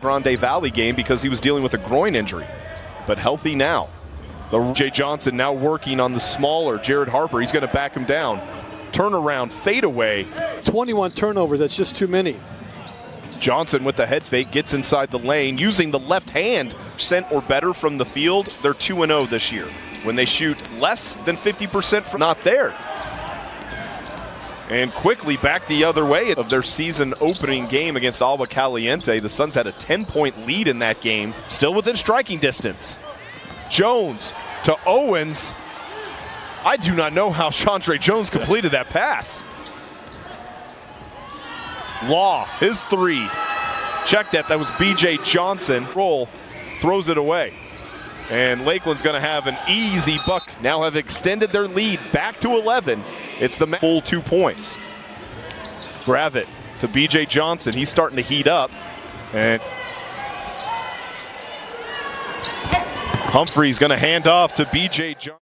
Grande Valley game because he was dealing with a groin injury, but healthy now. BJ Johnson now working on the smaller Jared Harper. He's going to back him down. Turnaround, fade away. 21 turnovers, that's just too many. Johnson with the head fake gets inside the lane using the left hand. Percent or better from the field, they're 2 0 this year. When they shoot less than 50% from not there. And quickly back the other way of their season opening game against Agua Caliente. The Suns had a 10 point lead in that game, still within striking distance. Jones to Owens. I do not know how Chandre Jones completed that pass. Law, his three. Check that. That was BJ Johnson. Roll, throws it away. And Lakeland's going to have an easy buck. Now have extended their lead back to 11. It's the full two points. Gravett to BJ Johnson. He's starting to heat up. And Humphrey's going to hand off to BJ Johnson.